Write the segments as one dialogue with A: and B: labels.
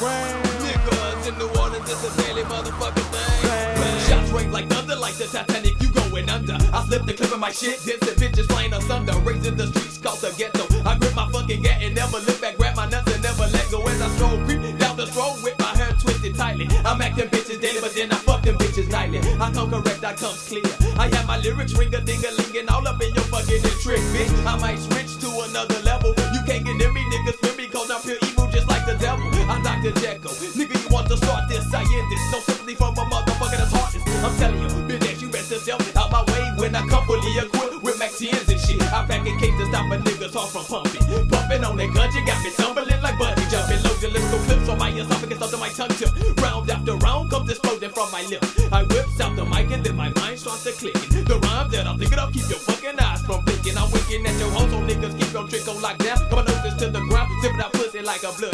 A: rain.
B: Niggas in New Orleans, it's a daily motherfucking thing. Shots ring like thunder, like the Titanic, you going under. I slip the clip of my shit, dancing bitches flying asunder. Raising the streets called the ghetto. I grip my fucking gat and never look back, grab my nuts and never let go as I stroll, creep down the stroll with my hair twisted tightly. I'm acting bitches daily, but then I fuck them bitches nightly. I come correct, I comes clear. I have my lyrics ring a ding a ling all up in your fucking trick, bitch. I might switch to another level. You can't get near me, niggas, I'm Dr. Jekyll. Nigga, you want to start this, I end this. No sympathy from a motherfucker that's heartless. I'm telling you, bitch, you best yourself out my way when I come fully equipped with 10s and shit. I pack a case to stop a nigga's heart from pumping. Pumping on that gun, you got me tumbling like bungee jumping. Load your lyrical clips on my esophagus up to my tongue tip. Round after round comes exploding from my lips. I whips out the mic and then my mind starts to clicking. The rhyme that I'm thinking of keep your fucking eyes from blinking. I'm winking at your hoes, so niggas keep your trick on lockdown. Come on, noses to the ground, sipping out pussy like a bloodhound.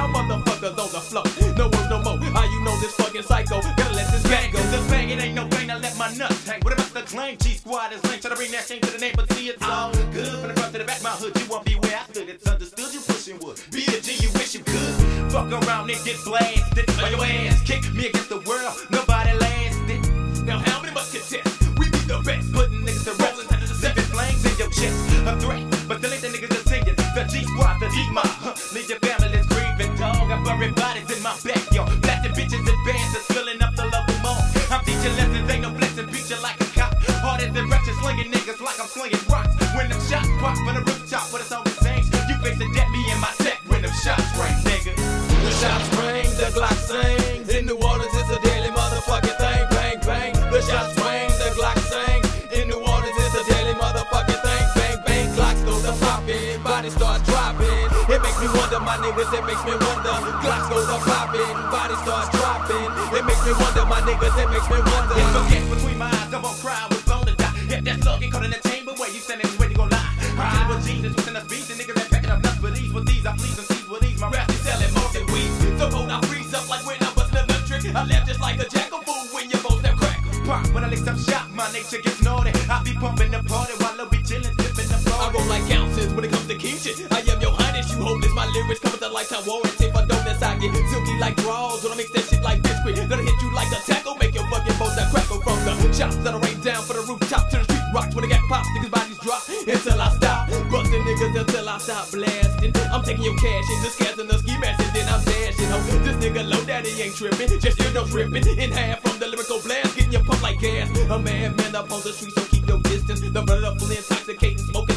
B: Down, motherfuckers on the floor. No words, no more. How you know this fucking psycho? Gotta let this gang go.
C: This bang, it ain't no pain, I let my nuts hang. What about the claim? G Squad is linked, try to bring that shame to the name, but see it's all good. From the front to the back, my hood, you won't be where I stood. It's understood you pushing wood. Be a G, you wish you could. Fuck around and get blasted. By your ass, kick me against the world. Nobody lasted. Bury bodies in my backyard. Blasting bitches and bands that's filling up the level mall. I'm teaching lessons, ain't no blessing. Beat you like a cop. Hard as the wretched, slinging niggas like I'm slinging rocks. When them shots pop from the rooftop, but it's always things. You face the debt, me and my tech. When them shots ring, nigga.
B: The shots ring, the Glock sing. My niggas, it makes me wonder. Glocks goes to popping, bodies start dropping. It makes me wonder, my niggas, it makes me wonder.
C: It's no gas between my eyes, I won't cry, I was born to die. Hit that slug, get caught in the chamber where you standing, where you gon' lie. I'm chillin' with Jesus, within the beats, and niggas that packing up nuts with these, with these, I please and seize with these. My rap is selling more than weed.
B: So cold, I freeze up like when I was electric. I left just like a jackal fool when you both them crack.
C: Pop, when I lick some shot, my nature gets naughty. I be pumping the party
B: lifetime warranty. Don't, that's I get silky like draws. When I mix that shit like biscuit, gonna hit you like a tackle. Make your fucking bones that crackle from the shots that'll rain down for the rooftop to the street rocks. When I get pops, niggas bodies drop until I stop. Busting niggas until I stop blasting. I'm taking your cash and disguising the ski mask and then I'm dashing. Oh, this nigga low daddy ain't tripping. Just you know tripping in half from the lyrical blast. Getting your pump like gas. A madman up on the street, so keep your distance. The blood up intoxicating smoking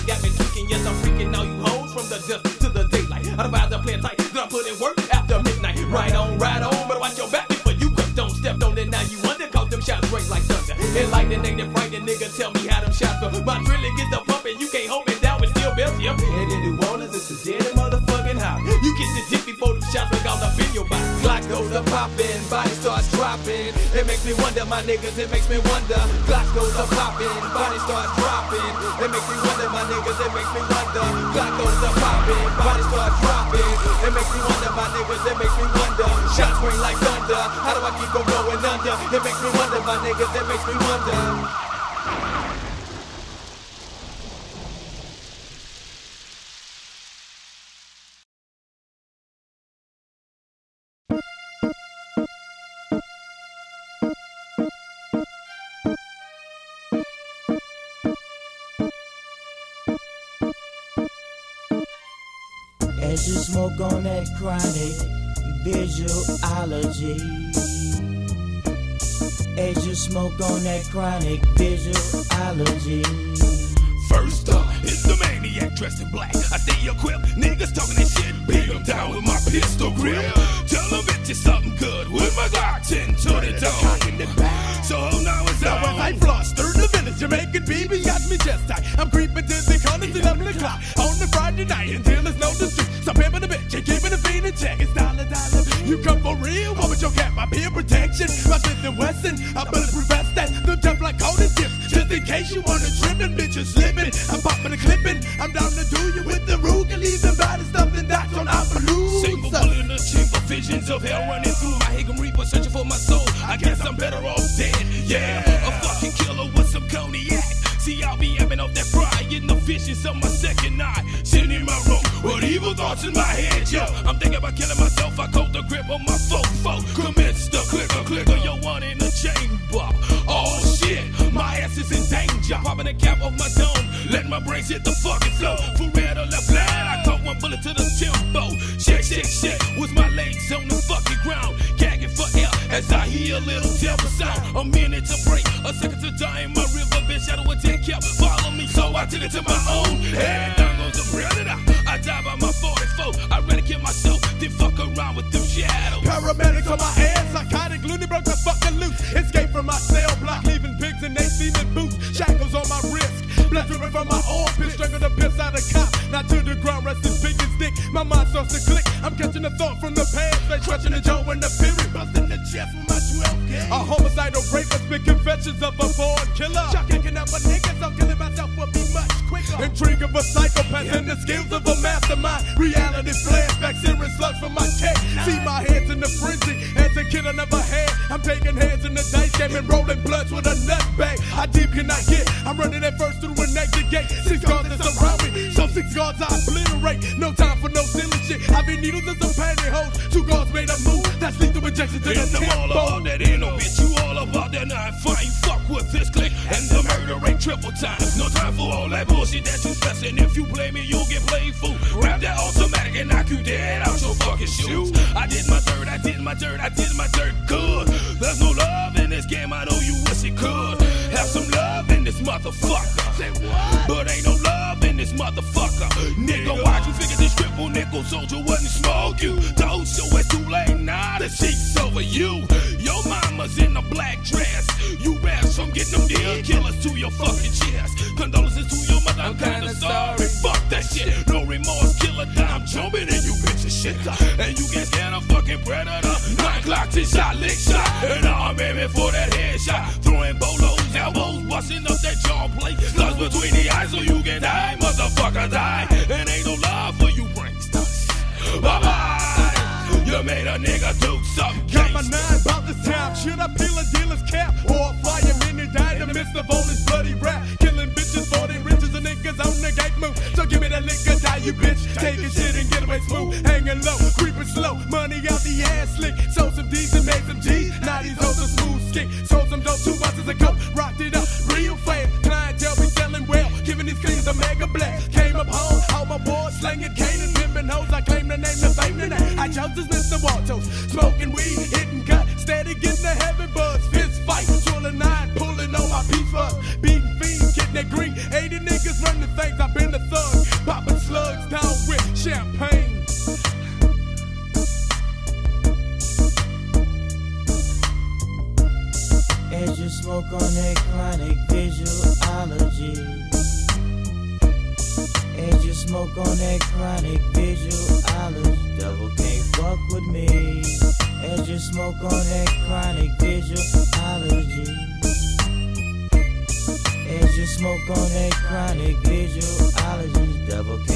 B: popping, body starts dropping. It makes me wonder, my niggas. It makes me wonder. Glock goes up popping, body starts dropping. It makes me wonder, my niggas. It makes me wonder. Glock goes up popping, body starts dropping. It makes me wonder, my niggas. It makes me wonder. Shots ring like thunder. How do I keep from going under? It makes me wonder, my niggas. It makes me wonder.
D: On that chronic visualology. As you smoke on that chronic visualology.
E: First up is the maniac dressed in black. I stay equipped, niggas talking that shit. Beat 'em down with my pistol grip. Tell them bitches something good with my Glock 10 to the dome. So now it's
F: Now when I
E: on.
F: fluster the village, Jamaican BB got me just tight. I'm creeping to the corner till 11 o'clock on the Friday night until there's no dispute. So pimping the bitch and keeping the fiend in check. It's dollar dollar. You come for real? What with your cap? My peer protection. My Smith and Wesson. I bulletproof vest that. The tough like coated tips. Just in case you wanna trip and bitches slipping. I'm
E: of my second eye. Sitting in my room with evil thoughts in my head, yo. I'm thinking about killing myself. I caught the grip on my fofo. Commence the clicker, clicker. Yo, one in the chamber. Oh shit, my ass is in danger. Popping the cap off my dome. Letting my brains hit the fucking floor. For red or left flat. I caught one bullet to the tempo. Shake, shake, shake. Was my legs on the fucking ground. Gagging for air as I hear a little devil sound. A minute to break, a second to die in my I took it to my own head. Down goes the predator. I die by my 44. I rather kill myself than fuck around with them shadows.
F: Paramedics on my ass, psychotic loony broke the fucking loose. Escape from my cell block, leaving pigs in they semen boots. Shackles on my wrist, blood dripping from my armpit. Strangle the piss out of cop, not to the ground, rest his big stick. My mind starts to click. I'm catching a thought from the past, they stretching the jaw in the period, A homicidal rapist, big confessions of a born killer. Shot kicking my niggas, nigga, so killing myself would be much quicker. Intrigue of a psychopath and the skills of a mastermind. Reality flashbacks, hearing slugs from my check. See my hands in the frenzy. As a kid, I never had. I'm taking hands in the dice game and rolling bloods with a nut bag. How deep can I get? I'm running at first through an exit gate. Six guards that surround me. So six guards I obliterate. No time for no silly shit. I be needles and some pantyhose. Two guards made a move. That's lethal injection to the
E: I'm all
F: tempo.
E: that ain't no bitch, you all about that nine fight. Fuck with this click, and the murder rate triple times. No time for all that bullshit that you stressing. If you play me, you'll get played fool. Grab that automatic and knock you dead out your fucking shoes. I did my dirt, I did my dirt, I did my dirt good. There's no love in this game, I know you wish it could. Have some love in this motherfucker. Say what? But ain't no this motherfucker. Nigga, why'd you figure this triple nickel soldier wouldn't smoke you? Told you it's too late, nah, the sheet's over you. Your mama's in a black dress. You rest from getting them deal killers to your fucking chest. Condolences to your mother, I'm kinda sorry. Fuck that shit, no remorse, killer dime jumping in you bitch of shit. And you get scared of fucking predator. Nine o'clock, ten shot, lick shot. And I'm aiming for that headshot. Throwing bolos, elbows, busting up that jaw plate. Slugs between the eyes so you can die, motherfucker, die. And ain't no love for you pranksters. Bye bye. You made a nigga do something.
F: Got my nine about this time. Should I peel a dealer's cap or fly a mini die in the midst of all this bloody rap? Killing bitches for their riches and niggas on the gate move. So give me that liquor, die you bitch. Take Taking shit and get away smooth.
D: Smoke on that chronic visualology. As you smoke on that chronic visualology. Devil can't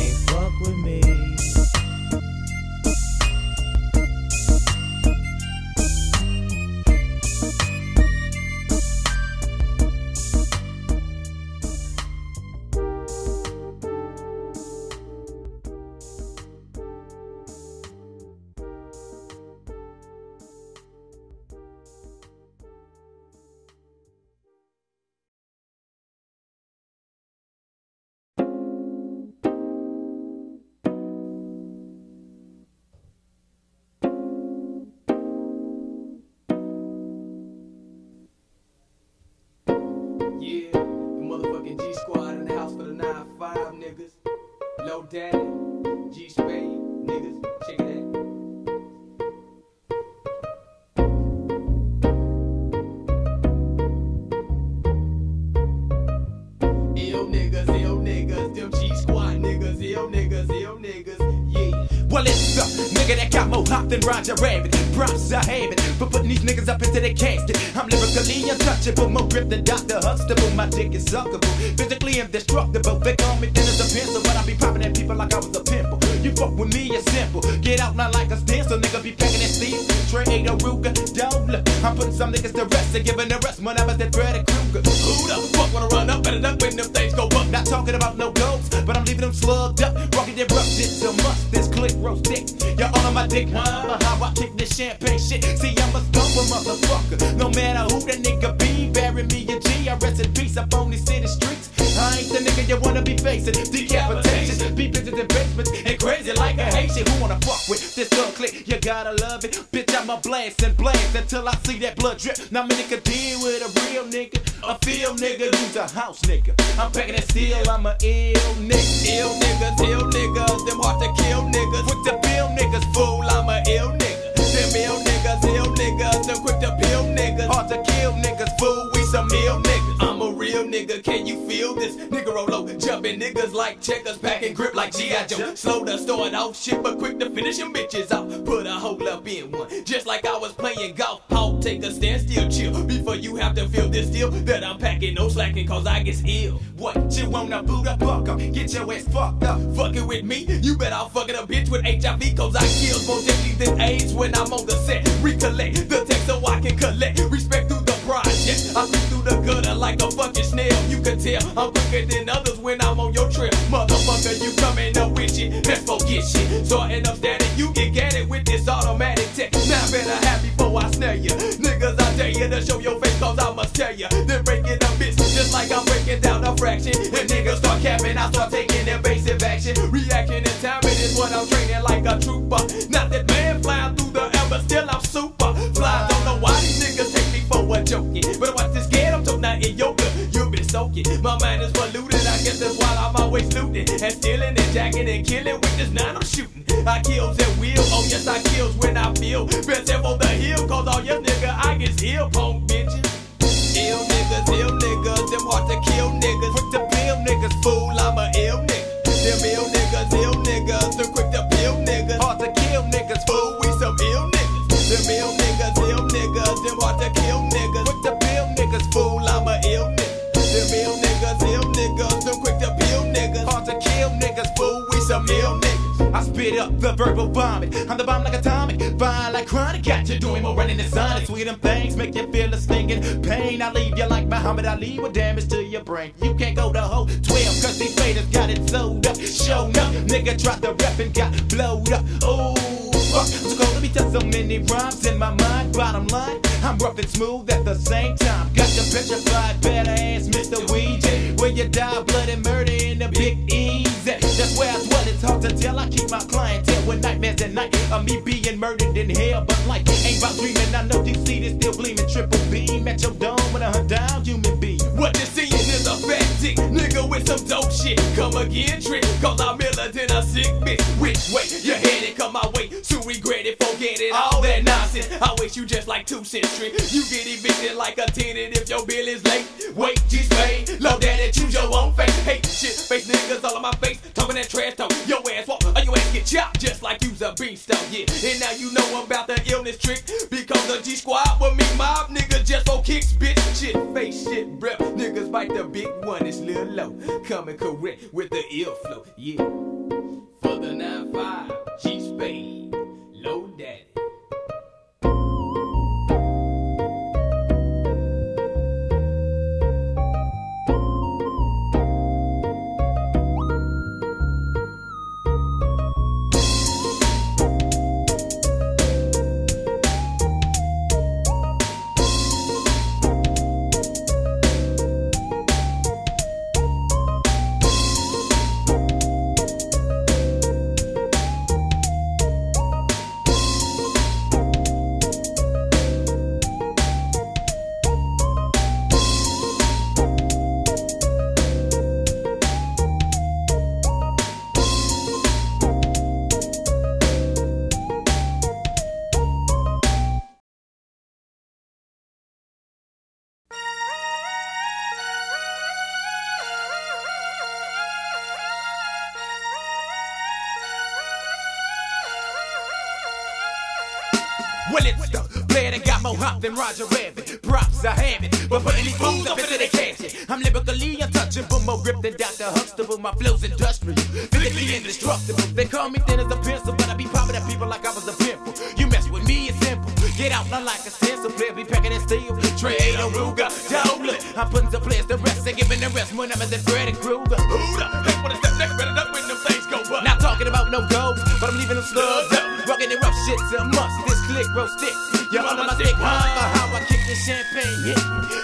B: ill niggas, yeah.
C: Well, it's the Nigga that got more hop than Roger Rabbit. Props I have it for putting these niggas up into the casket. I'm lyrically untouchable, more grip than Dr. Huxtable. My dick is suckable, physically indestructible. They call me thin as a pencil, but I be popping at people like I was a pimple. You fuck with me, it's simple. Get out not like a stencil, nigga be packing that steel. Trey Aruga, Dola. I'm putting some niggas to rest and giving the rest when I was that Freddy Krueger.
B: Who the fuck wanna run up better duck when them things go up?
C: Not talking about no ghosts, but I'm leaving them slugged up. Walking their rusted to must, this click roast dick. You're all on my dick, huh? But how I kick this champagne shit. See, I'm a stumper motherfucker. No matter who that nigga be, bury me a G. I rest in peace up on these city streets. I ain't the nigga you wanna be facing. Decapitation, be bitches in basements, and crazy like a Haitian. Who wanna fuck with this gun click? You gotta love it. Bitch, I'm a blast and blast until I see that blood drip. Now, many could deal with a real nigga, a field nigga, who's a house nigga. I'm packing that steel, I'm a ill nigga.
B: Ill niggas, ill niggas, them hard to kill niggas.
C: With the bill niggas,
B: Fool, I'm a ill nigga. Them ill niggas, ill niggas, them quick to pill niggas.
C: hard to kill niggas, fool, we some ill niggas.
B: Real nigga, can you feel this? Nigga roll low, jumping niggas like checkers, packing grip like G.I. Joe. Slow to start off shit, but quick to finish them bitches off. Put a hole up in one, just like I was playing golf. I'll take a stand still, chill, before you have to feel this deal that I'm packing, no slacking, cause I get ill.
C: What you wanna boot up, fuck up, get your ass fucked up.
B: Fucking with me, you bet I'll fucking a bitch with HIV, cause I kill more deadly than AIDS when I'm on the set. Recollect the text so I can collect respect through the project. I creep through the gutter like a fucking snail. You can tell I'm quicker than others when I'm on your trail. Motherfucker, you coming up with shit. Let's go get shit. Sorting up static, you can get it with this automatic tech. Now better have before I snare you. Niggas, I tell you to show your face, cause I must tell you. Then break it up, bitch, just like I'm breaking down a fraction. When niggas start capping, I start taking invasive action. Reaction and timing is what I'm training like a trooper. Not that man flying through the air, but still I'm super. Fly, don't know why these niggas take me for a joking. But watch Soaking. My mind is polluted. I guess that's why I'm always looting and stealing and jacking and killing with this nine I'm shooting. I kills at will. Oh yes, I kills when I feel. Best on the hill, cause all yes nigga I get ill, punk bitches. Ill niggas, ill niggas, them hard to kill niggas.
C: Quick to bill niggas, fool,
B: I'm a ill nigga. Them ill niggas, ill niggas, them quick to pill niggas.
C: hard to kill niggas, fool,
B: Fool, we some ill niggas. Them ill niggas, ill niggas, them hard
C: spit up the verbal vomit. I'm the bomb like atomic, fine like chronic. Got you doing more running than Sonic. Sweet things make you feel a stinging pain. I leave you like Muhammad Ali with damage to your brain. You can't go the whole 12 cause these faders got it sold up. Shown up, nigga dropped the rep and got blowed up. Ooh. Uh, I'm so cold to be touch so many rhymes in my mind. Bottom line, I'm rough and smooth at the same time. Got the petrified better ass Mr. Ouija. Where you die, blood and murder in the big easy. That's where I dwell. It's hard to tell. I keep my clientele with nightmares at night of me being murdered in hell. But life ain't about dreaming. I know see this still gleaming. Triple beam at your dome with a down human being.
B: What you seeing is a fat dick nigga with some dope shit. Come again, trick, cause I'm iller than a sick bitch. Which way you headed? Come my way, so regret it, forget it. All that nonsense, I wish you just like two cents trick. You get evicted like a tenant if your bill is late. Wait, G's paid, low daddy, choose your own face. Hate shit, face niggas all on my face, beanstalk, yeah. And now you know about the illness trick because the G squad with me mob niggas just for kicks, bitch. Shit, face shit, breath. Niggas bite the big one, it's little low. Coming correct with the ill flow, yeah.
C: Well, it's the player that got more hop than Roger Rabbit. Props, I have it. But putting these fools up into the cash. I'm lyrically untouchable, more grip than Dr. Huxtable. My flow's industrial, physically indestructible. They call me thin as a pencil, but I be popping at people like I was a pimple. You mess with me, it's simple. Get out, not like a stencil. Player be packing that steel. Trade a Ruger, Douglas. I'm putting some players to rest. They giving the rest when I'm at the Freddy Krueger.
B: Who the heck wanna step next better up when them things go up?
C: Not talking about no goals, but I'm leaving them slugs up. Rugged and rough shit's a must. This click roll stick. You're on my stick, huh? For how I kick the champagne hit.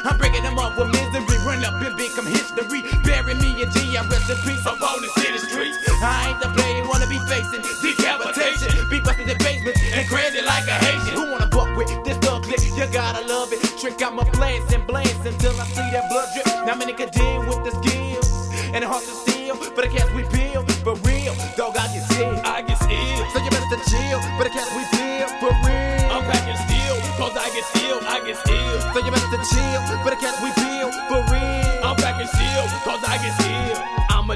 C: I'm breaking them off with misery. Run up and become history. Bury me in G. I rest in peace.
B: Up on the city streets.
C: I ain't the player wanna be facing decapitation. Be busted in basements and crazy like a Haitian. Who wanna buck with this thug click? You gotta love it. Trick out my plans and blance until I see that blood drip. Now many could deal with the skills and the heart to steal. For the cats we peel, for real. Chill. For the cats we peel, for real.
B: I'm packing steel, cause I get ill, I get ill.
C: So you better chill. For the cats we peel, for real.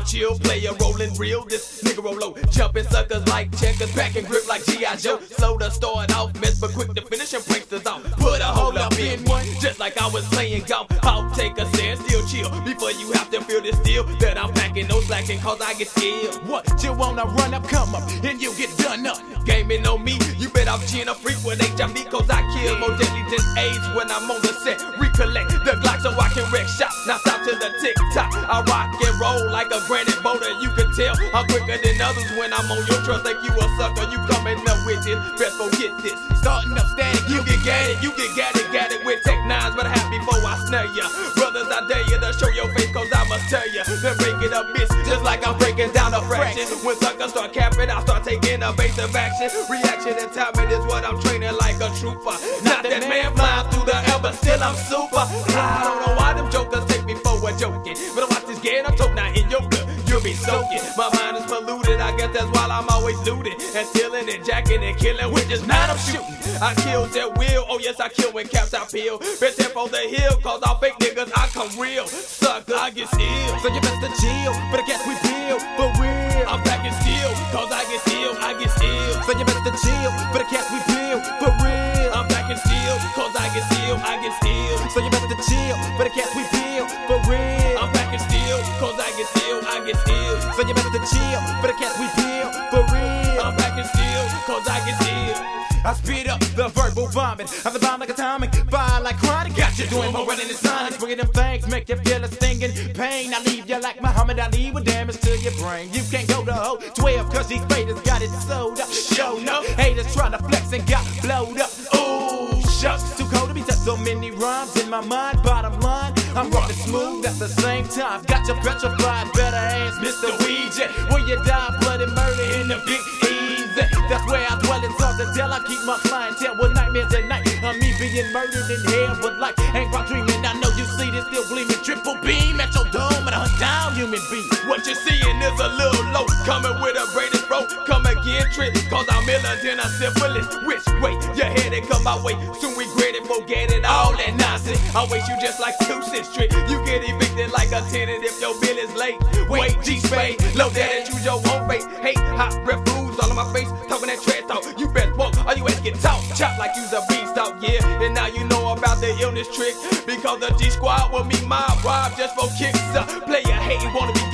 C: Chill player, rolling real. This nigga roll low, jumping suckers like checkers, packing grip like G.I. Joe. Slow to start off, mess, but quick to finish and pranksters off. Put a hole up in one, just like I was playing golf. I'll take a stand, still chill before you have to feel this steel that I'm packing, no slacking, cause I get scared. What you wanna run up, come up, and you get done up. Gaming on me, you bet I'm chin a freak with HIV, cause I kill more deadly than AIDS when I'm on the set. Recollect the Glock so I can wreck shop. Now stop to the tick tock. I rock and roll like a granite boulder. You can tell I'm quicker than others when I'm on your trust. Think you a sucker, you coming up with it. Best forget this. Starting up static, you get gat it, you get gat it, gat it with tech nines, but I have before I snare ya. Brothers, I dare you to show your face, cause I must tell ya. Then break it up, miss, just like I'm breaking down a fraction. When suckers start capping, I start taking evasive action. Reaction and timing is what I'm training like a trooper. Not that man flying through the air, but still I'm super. I don't know why them jokers take me for a joking. But I'm watch this game, I'm told now in your you'll be soaking. My mind is polluted, I guess that's why I'm always looting. And stealing and jacking and killing, which is not I'm shooting. I killed at will, oh yes, I kill when caps I peel. Best step on the hill, cause all fake niggas, I come real. Sucker, I get ill. So you best to chill, for the cats we peel, for real.
B: I'm packing steel, cause I get ill, I get ill.
C: So you best to chill, for the cats we peel, for real.
B: I'm packing steel, cause I get ill, I get ill.
C: So you best to chill, for the cats we peel, for real. So you best to chill, for the cats we peel, for real.
B: I'm packing steel, cause I can ill.
C: I speed up the verbal vomit. I'm the bomb like atomic, fire like chronic. Got you doing more running than sonics. Bringing them things, make you feel a stinging pain. I leave you like Muhammad Ali with damage to your brain. You can't go to hoe 12 cause these faders got it sold up. Show no haters trying to flex and got blowed up. Ooh, shucks, too cold to be touched. So many rhymes in my mind. Bottom line, I'm and smooth at the same time. Got you petrified, better ask Mr. Weezy. Where you die, bloody murder in the big easy. That's where I dwell in thoughts until I keep my clientele with nightmares at night. I'm me being murdered in hell, but like ain't quite dreaming. I know you see this still gleaming. Triple beam at your dome and a hunt down human being.
B: What you seeing is a little low, coming with a braided rope. Come again, trick, cause I'm iller than a syphilis. Which way? Your head it come my way. Soon we it, I waste you just like two cents trick. You get evicted like a tenant if your bill is late. Wait, G spade, low that and choose your own fate. Hate, hot breath fools all on my face, talking that trash talk. You best walk, all you ass get talk. Chop like you's a beast out, yeah. And now you know about the illness trick. Because the G squad will meet my rob just for kicks. Uh, player hating, wanna be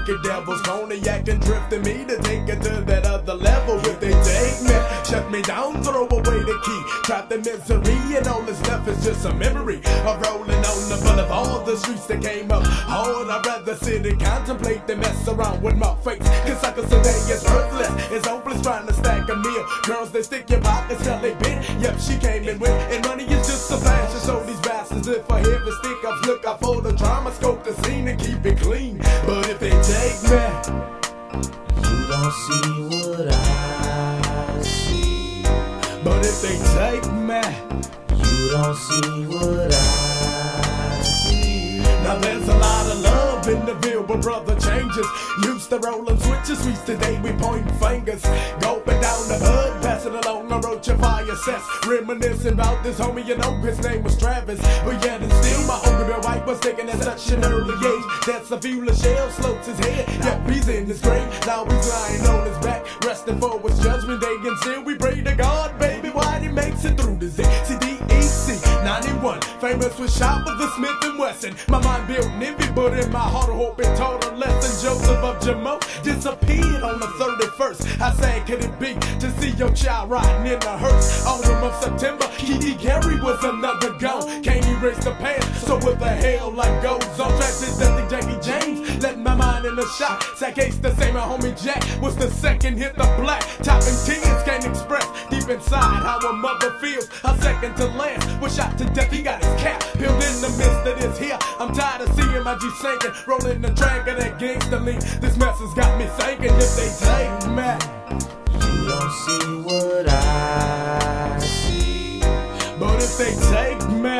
F: crooked devils. Cognac and drifting me to take it to that other level. If they take me, shut me down, throw away the key. Trap the misery, and all that's left is just a memory of rolling on the butt of all the streets that came up hard. I'd rather sit and contemplate than mess around with my face. Cause suckers today is worthless, it's hopeless trying to stack a meal. Girls, they stick your pockets till they bit. Yep, she came in with, and money
D: see what I see.
F: but if they take me.
D: You don't see what I see.
F: Now there's a lot of love in the field, but brother changes. Used to rollin' switches, sweets today we point fingers. Gulping down the hood, your fire sets. Reminiscing about this homie, you know his name was Travis. But yet and still, my Uncle Bill White was taken at such an early age. That's a few shell slopes his head. Yep, he's in his grave. Now he's lying on his back, resting for his judgment day. And still we pray to God, baby, why he makes it through this day. CDEC 91, famous with shot with the Smith and Wesson. My mind built envy, but in my heart, I hope it taught a lesson. Joseph of Jamo disappeared on the 31st. How sad could it be to see your child riding in the hearse? Autumn of September, Kiki Gary was another gone. Can't erase the past, so what the hell life goes on? Travis Dusty Jackie James, mind in the shot. Sack Ace the same, my homie Jack was the second hit the black. Topping tears can't express deep inside how a mother feels. A second to last was shot to death. He got his cap peeled in the midst of this here. I'm tired of seeing my G sinking, rolling the track of that gangster lean. This mess has got me thinking if they take me.
D: You don't see what I see.
F: But if they take me,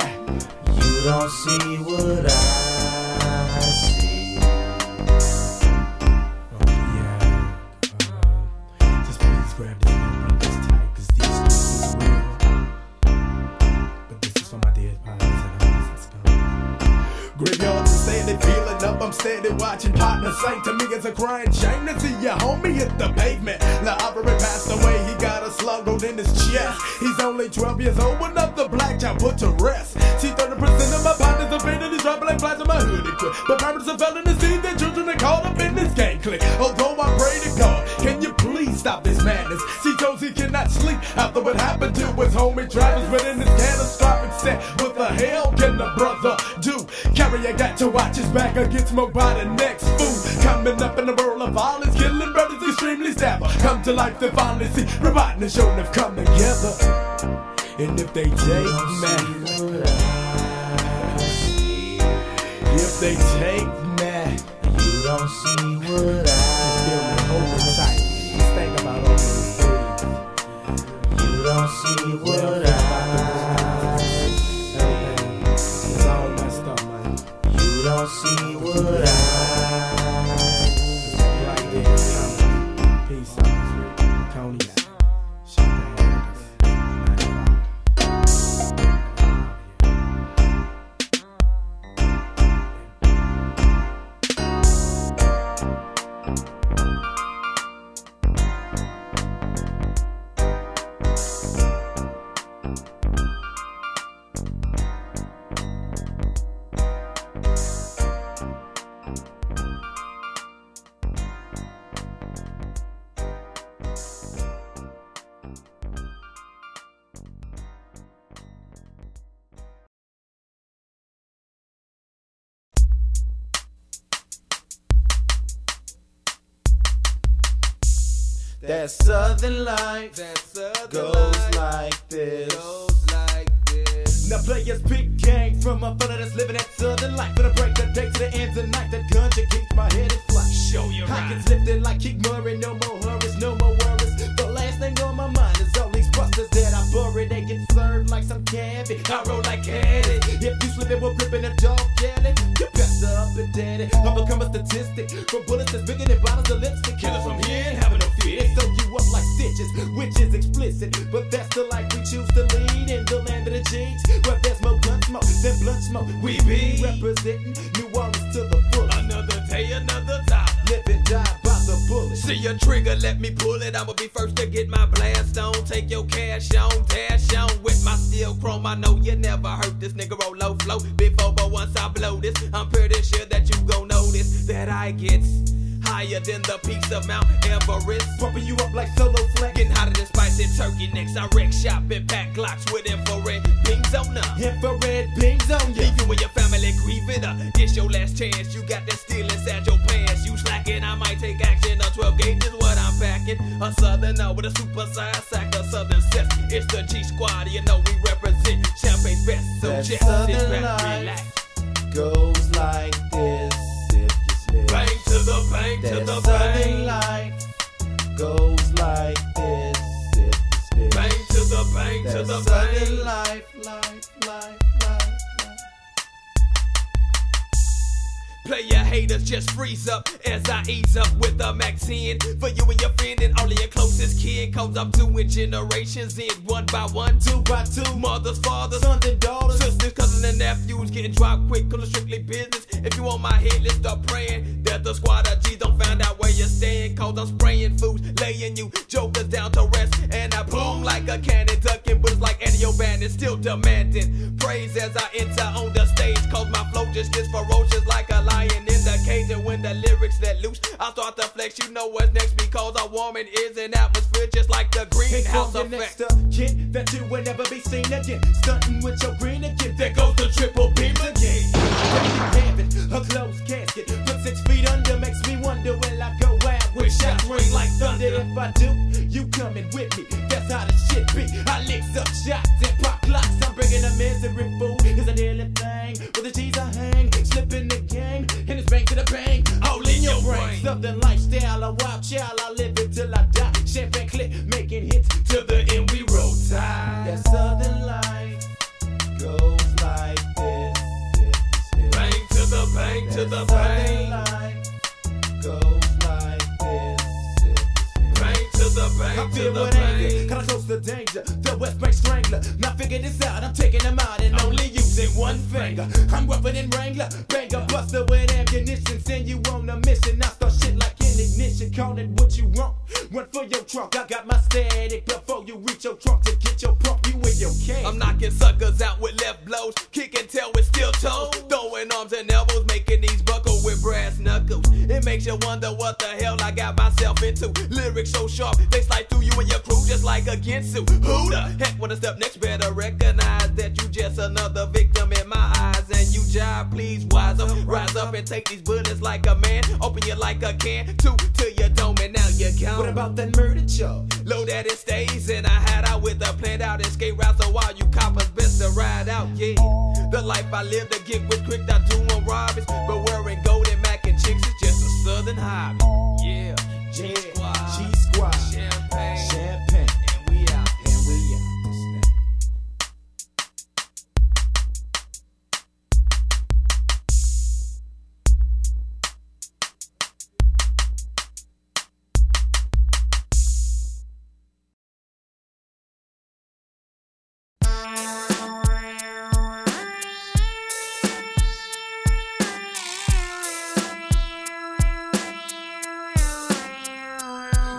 D: You don't see what I
F: I'm steady watching partners sing. To me, it's a crying shame to see your homie hit the pavement. The operator passed away. He got a slug in his chest. He's only 12 years old. Another black child put to rest. See, 30% of my partners are faded. He's dropping like flies in my hoodie quick. But parents are failing to see their children are caught up in this gang click. Although I pray to God, can you please stop this madness? See, Josie cannot sleep after what happened to his homie Travis. But in this catastrophic set, what the hell can the brother do? Carrier got to watch his back or get smoked by the next fool. Coming up in the world of violence, killing brothers extremely stabber. Come to life to finally see, providing the show have come together. And if they take me,
D: I
F: if they take me,
D: You don't see what
F: feel me, hold
D: I
F: it tight. Just think about all things.
D: You don't see what I
C: southern life
B: That southern
C: goes
B: life
C: like this.
B: goes like this.
C: Now players pick gang from a fella that's living that southern life. Gonna break the day to the end of the night. That ganja keeps my head in flight.
B: Show your
C: Pockets lifted like Keith Murray. No more hurries, no more worries. The last thing on my mind Served like some candy. I roll like candy. If you slipping, we're gripping a dog jelly. You best up and daddy. I become a statistic. From bullets that's bigger than bottles of lipstick. Killers from here ain't having no fear. They soak you up like stitches, which is explicit. But that's the life we choose to lead in the land of the G's. Where there's more gun smoke than blood smoke. We be representing New Orleans to the fullest.
B: Another day, another time.
C: Live and die bullet.
B: See a trigger, let me pull it. I'ma be first to get my blast on. Take your cash on, dash on with my steel chrome. I know you never heard this nigga roll low flow before, but once I blow this, I'm pretty sure that you gon' notice that I get higher than the peaks of Mount Everest.
C: Pumping you up like solo flex.
B: Getting hotter than spicy turkey necks. I wreck shop and pack box with infrared beams on them.
C: Infrared beams on you.
B: Leave you and your family grieving. Uh, it's your last chance. You got that steel inside your pants. You slacking, I might take action. A 12 gauge is what I'm packing. A southerner with a super size sack of southern sets. It's the G Squad. You know we represent Champaine's best. So
C: That
B: check this
C: southern
B: back, relax.
C: Goes like this slip.
B: Bang to the bang to
C: That
B: the
C: southern
B: bang.
C: life goes like this you slip.
B: Bang to the bang to
C: That
B: the bang.
C: life, life, life, life,
B: Player haters just freeze up as I ease up with the Mac 10 for you and your friend and all your closest kin. Cause I'm doing generations in one by one.
C: Two by two,
B: Mothers, fathers,
C: sons and daughters.
B: sisters, cousins, and nephews getting dropped quick cause it's strictly business. If you on my hit list, start praying that the squad of G's don't find out where you stand. Cause I'm spraying food, laying you jokers down to rest. And I boom like a cannon, ducking bullets like Eddie O'Bannon, still demanding praise as I enter on the stage. Cause my flow just gets ferocious like a lion in the cage. And when the lyrics let loose, I start to flex. You know what's next because a woman is an atmosphere just like the greenhouse effect.
C: next uh, of kin that you will never be seen again. Stunting with your green again.
B: There goes the triple beam again.
C: A closed casket. Put six feet under makes me wonder will I go with shots ring like thunder. If I do, you coming with me. That's how the shit be. I licks up shots and pop clocks. I'm bringing a misery food. Is a daily thing. With the G's I hang, slip in the game, and it's bang to the bang. All in your brain. Something lifestyle, a wild child. I live it till I die. Champaine clip, making hits
B: To the end we roll tide.
C: that southern life goes like this. You slip.
B: Bang to the bang to the bang. To the
C: I
B: bang to
C: feel
B: the
C: with anger, kinda close to danger. The West Bank Strangler. Now figure this out, I'm taking them out and only using one finger. I'm weapon and wrangler, banger buster with ammunition. Send you on a mission. I start shit like an ignition. Call it what you want. Run for your trunk. I got my static before you reach your trunk to get your pump. You in your cage.
B: I'm knocking suckers out with left blows, kick and tail with steel toes, throwing arms and elbows, making these buckle with brass knuckles. It makes you wonder what the hell I got myself into. Lyrics so sharp, they slide through you and your crew just like a Ginsu. Who the heck wanna step next? Better recognize that you just another victim in my eyes. And you jive, please wise up, rise up and take these bullets like a man. Open you like a can, two to your dome and now you're gone.
C: What about that murder charge?
B: Low that it stays, and I had out with a planned out escape route. So while you coppers best to ride out, yeah. The life I live to get with quick, not doing robberies. But wearing golden mac and chicks is just a southern hobby. Yeah, G Squad,
C: G Squad. Champaine, Champaine.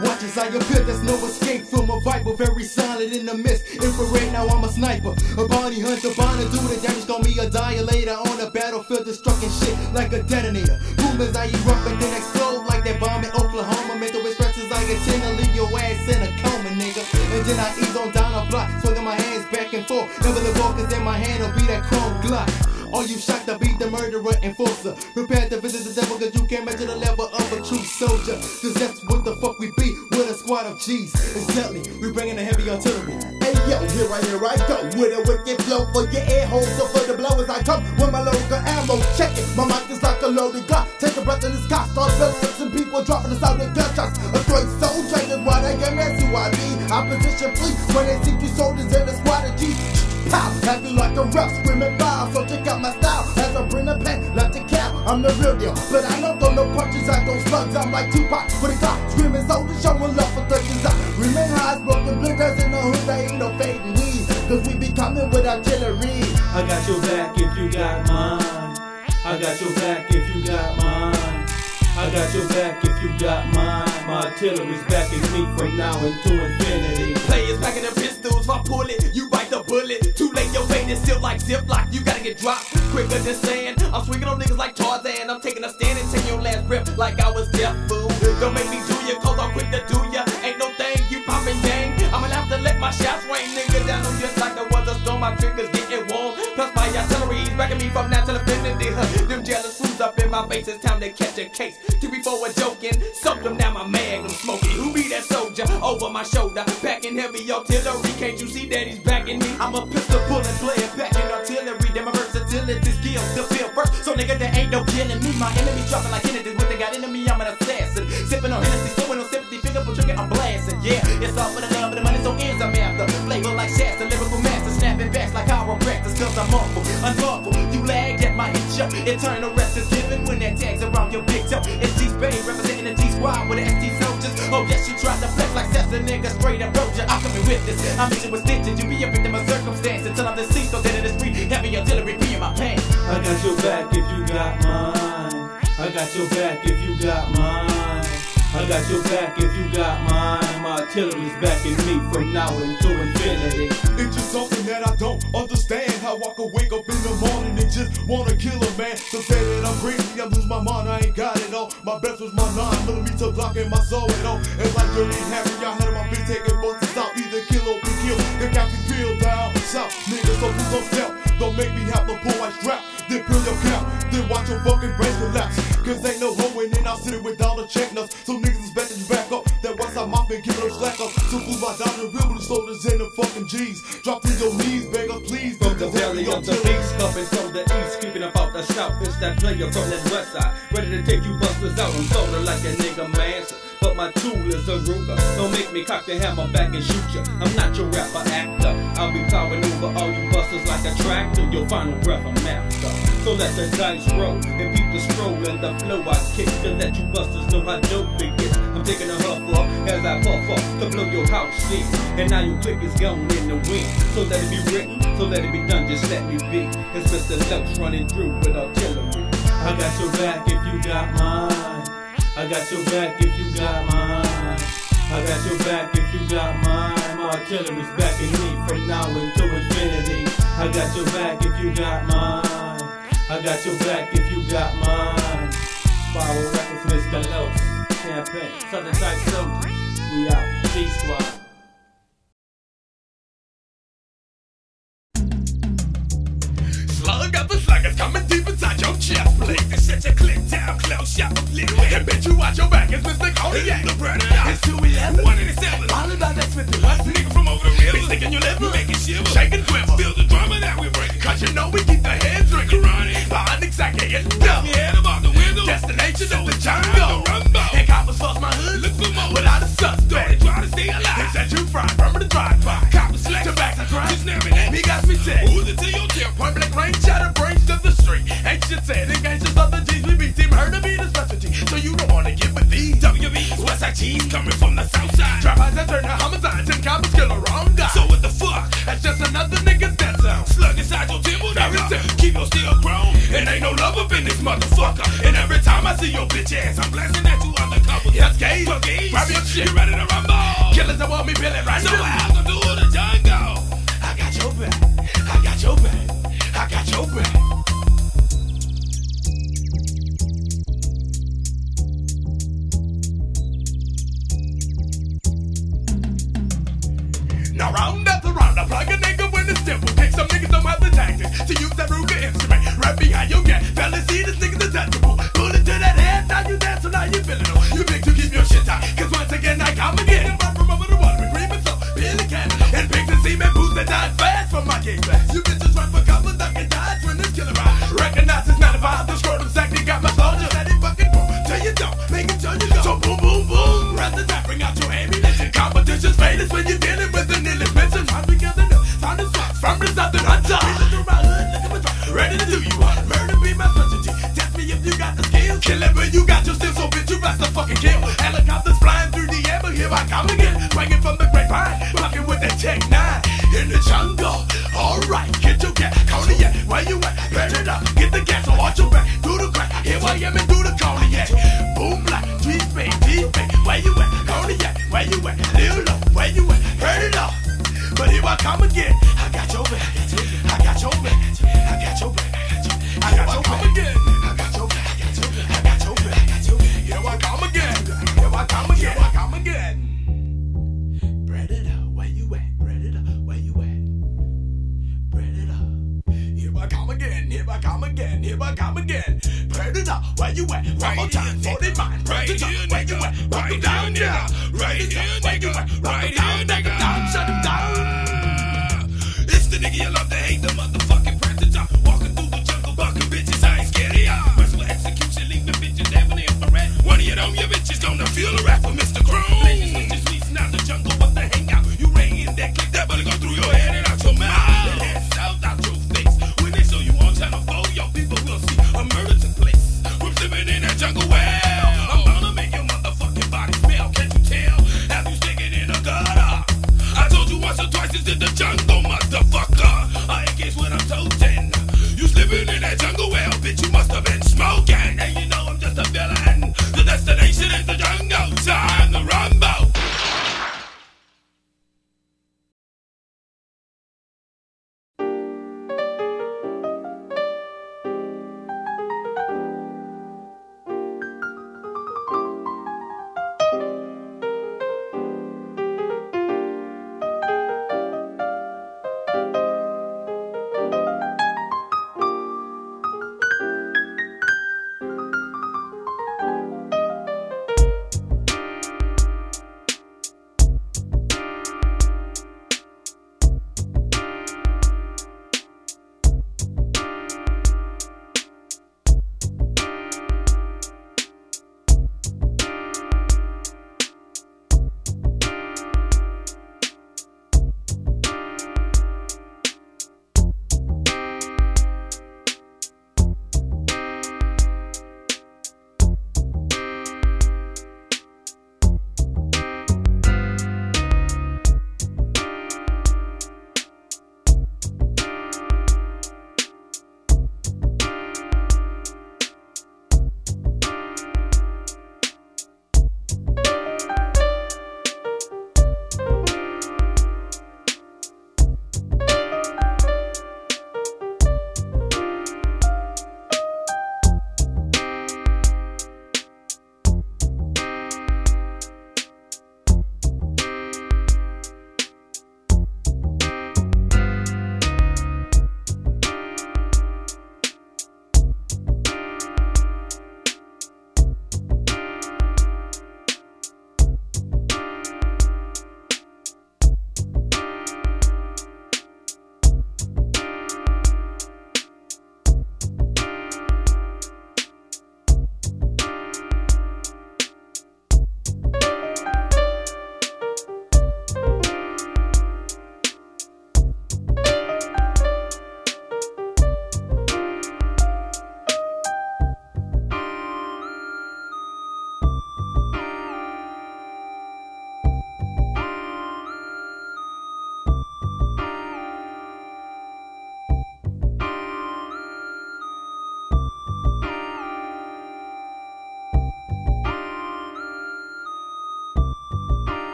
C: Watch as I appear, there's no escape from a viper, very silent in the mist. Infrared, now I'm a sniper. A bounty hunter, bound to do the damage, call me a dilator on the battlefield, destructing shit like a detonator. Boomers, I erupt and then explode like that bomb in Oklahoma. Mental stresses, I ten to leave your ass in a coma, nigga. And then I ease on down a block, swinging my hands back and forth. Never the ball, cause in my hand will be that chrome Glock. Are you shocked to be the murderer enforcer? Prepare to visit the devil cause you can't measure the level of a true soldier. Cause that's what the fuck we be with a squad of G's. Exactly, we bringing the heavy artillery.
G: Hey yo, here I here I go with a wicked flow for your ear holes, so for the blow as I come with my local ammo. Check it, my mic is like a loaded gun. Take a breath in the sky, start building some people dropping the sound of gunshots. A great soldier is what I am, that's who. Opposition flee when they see two soldiers in a squad of G's. Pow, you like a rough screaming foul, so check the pen, the cow. I'm the real deal, but I don't throw no punches, I throw slugs. I'm like Tupac with a clock, screaming soldiers, showing love for thugs. I remain high, smoking blinders in the hood, there ain't no fading weed. Cause we be coming with artillery.
H: I got your back if you got mine. I got your back if you got mine. I got your back if you got mine. My artillery's backing me from now into infinity.
B: Players packing them pistols, if I pull it, you bite the bullet. Too late, your vein is still like Ziploc, you gotta get dropped quicker than sand. I'm swinging on niggas like Tarzan, I'm taking a stand and taking your last breath like I was deaf fool. Don't make me do ya, cause I'm quick to do ya. Ain't no thing, you poppin' gang. I'ma have to let my shots rain, nigga, down on a on my triggers getting warm. Plus my artillery's backing me from now till infinity. Huh. Them jealous fools up in my face, it's time to catch a case. Two before a joking, soak them down my magnum smoking. Who be that soldier over my shoulder? Packing heavy artillery, can't you see that he's backing me?
C: I'm a pistol pulling player, packing artillery. Then my versatility skills to feel first. So nigga, there ain't no killing me. My enemy dropping like Kennedy. What they got into me, I'm an assassin. Sipping on Hennessy, sewing on sympathy, finger for trigger, I'm blasting. Yeah, it's all for the love of the money, so ends I'm after. Flavor like Shasta, lyrical master, snapping backs like chiropractors. Cause I'm awful, unlawful. You lagged at my hit show. Eternal rest is given when that tag's around your big toe. It's G Spade representing the G Squad with the ST soldiers. Oh, yes, she tried to flex like Sessa, nigga, straight up road ya. I'm coming with this. I'm itching with stitches. You be a victim of circumstance until I'm deceased. So dead in the street, heavy artillery, be in my pants.
H: I got your back if you got mine. I got your back if you got mine. I got your back if you got mine. My artillery's backing me from now into infinity.
I: It's just something that I don't understand. How I can wake up in the morning and just wanna kill a man. So say that I'm crazy, I lose my mind, I ain't got it all. My best was my 9 millimeter Glock and my soul and all. And like Dirty Harry, I had my bitch taking bullets stop. Either kill or be killed. The captain peel down south. Niggas, so don't step. Don't make me have to pull my strap. Then peel your cap. Then watch your fucking brain collapse. Cause ain't no hoeing and I'll sit it without a check nuts. So niggas is better you back up. That once I'm mopping, give no slack up. So fool my dollar real with the soldiers and the fucking G's. Drop to your knees, beg us please.
H: From the belly of the beast, coming from the east, creeping about the south. It's that player from that west side, ready to take you busters out. I'm sorta like a nigga Manson, but my tool is a Ruger. Don't make me cock the hammer back and shoot ya. I'm not your rapper actor. I'll be plowing over all you busters like a tractor. Your final breath, I'm after. So let the dice roll and peep the stroll and the flow I kick to let you busters know how dope it gets. I'm taking a huff up as I puff up to blow your house in. And now your click is gone in the wind. So let it be written, so let it be done, just let me be. It's Mr. Lopes running through with artillery. I got your back if you got mine. I got your back if you got mine. I got your back if you got mine. My artillery's backing me from now into infinity. I got your back if you got mine. I got your back if you got mine. Spiral Records, Mr. Los. Champaine, Southern Type Soldiers. We out. G Squad.
F: Down close, shot the flick. And bitch, you watch your back, it's Mr. Cognac. The predator. It's 211, 187. All about that Smith West. Nigga from over the river. Sticking your lip, make it shiver. Shake quiver. Feel the drama that we bring. Cause you know we keep the heads drinking. It's. Head about the window. Destination is the jungle. Rumbo. And coppers fuss my hood. Look for more. Without a suspect. They try to stay alive. They set you fried. Remember the drive-by. Coppers select. Your back's a grind. Just never that. Me got me tech. Who's it to your tip? Point blank range. Shatter brains to the street. Ain't shit said. In gangsters of the G's. We be team. Heard to be the specialty. So you don't wanna get with these. WB's. Westside cheese coming from the south side. Drive-bys that turn to homicides. And coppers kill a wrong guy. So what the fuck? That's just another nigga's death zone. Slug inside your temple. Keep your steel grown. And ain't no love up in this motherfucker. See your bitch ass, I'm blasting at you undercover. Yes, gay. Grab your shit. You ready to rumble? Killers that want me Billy right so now. The jungle.